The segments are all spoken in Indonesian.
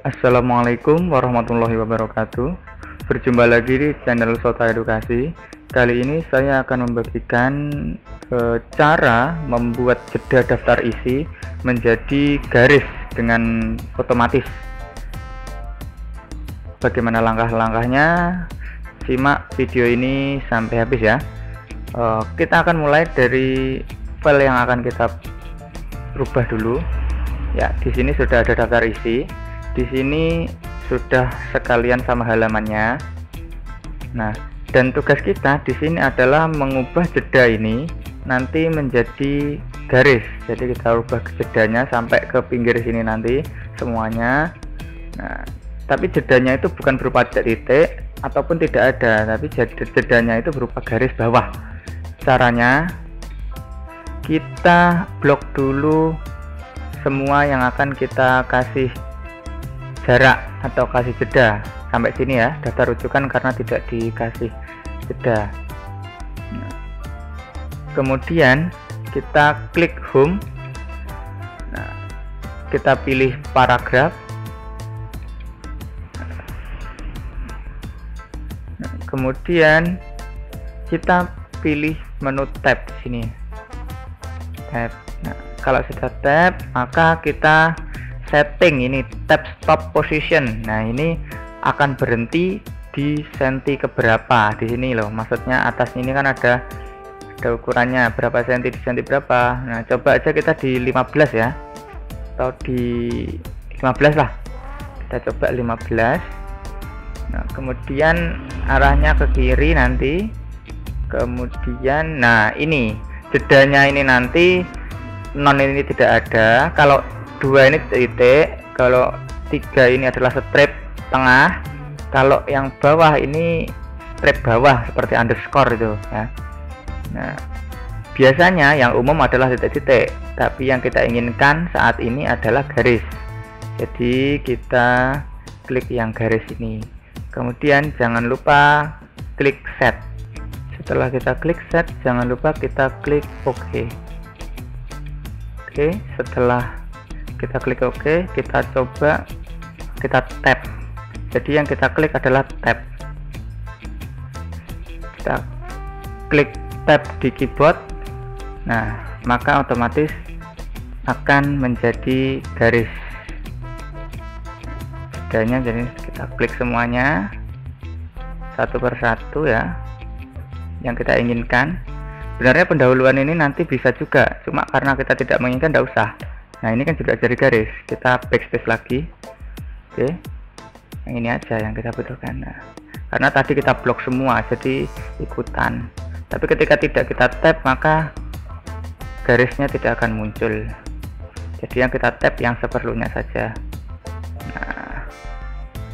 Assalamualaikum warahmatullahi wabarakatuh. Berjumpa lagi di channel Sota Edukasi. Kali ini saya akan membagikan e, cara membuat jeda daftar isi menjadi garis dengan otomatis. Bagaimana langkah-langkahnya? Simak video ini sampai habis ya. E, Kita akan mulai dari file yang akan kita rubah dulu. Ya di sini sudah ada daftar isi di sini sudah sekalian sama halamannya. Nah dan tugas kita di sini adalah mengubah jeda ini nanti menjadi garis. Jadi kita ubah jedanya sampai ke pinggir sini nanti semuanya. Nah tapi jedanya itu bukan berupa titik ataupun tidak ada tapi jedanya itu berupa garis bawah. Caranya kita blok dulu semua yang akan kita kasih jarak atau kasih jeda. Sampai sini ya daftar rujukan karena tidak dikasih jeda. Nah, kemudian kita klik home. Nah, kita pilih paragraf. Nah, kemudian kita pilih menu tab sini. Tab. Kalau sudah tab maka kita setting ini tab stop position. Nah ini akan berhenti di senti keberapa? Di sini loh maksudnya atas ini kan ada ada ukurannya berapa senti di senti berapa? Nah coba aja kita di 15 ya. Atau di 15 lah. Kita coba 15 nah kemudian arahnya ke kiri nanti. Kemudian nah ini jedanya ini nanti non ini tidak ada. Kalau dua ini titik. Kalau tiga ini adalah strip tengah. Kalau yang bawah ini strip bawah seperti underscore itu ya. Nah biasanya yang umum adalah titik-titik tapi yang kita inginkan saat ini adalah garis. Jadi kita klik yang garis ini. Kemudian jangan lupa klik set. Setelah kita klik set jangan lupa kita klik OK Oke setelah kita klik OK kita coba kita tap. Jadi yang kita klik adalah tab kita klik tab di keyboard. Nah maka otomatis akan menjadi garis. Bedanya jadi kita klik semuanya. Satu persatu ya yang kita inginkan. Sebenarnya pendahuluan ini nanti bisa juga. Cuma karena kita tidak menginginkan tidak usah nah ini kan juga jadi garis. Kita backspace lagi. Oke. Yang ini aja yang kita butuhkan. Nah, karena tadi kita blok semua jadi ikutan. Tapi ketika tidak kita tap maka garisnya tidak akan muncul. Jadi yang kita tap yang seperlunya saja. Nah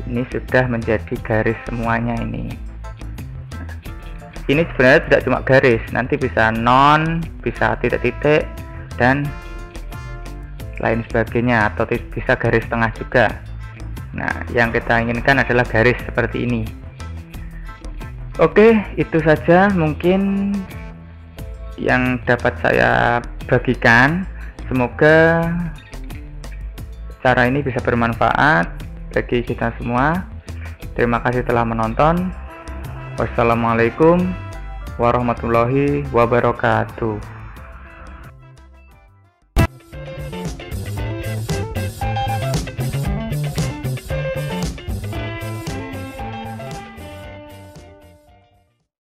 ini sudah menjadi garis semuanya ini. Ini sebenarnya tidak cuma garis. Nanti bisa non bisa titik-titik dan lain sebagainya atau bisa garis tengah juga. Nah yang kita inginkan adalah garis seperti ini. Oke itu saja mungkin yang dapat saya bagikan. Semoga cara ini bisa bermanfaat bagi kita semua. Terima kasih telah menonton. Wassalamualaikum warahmatullahi wabarakatuh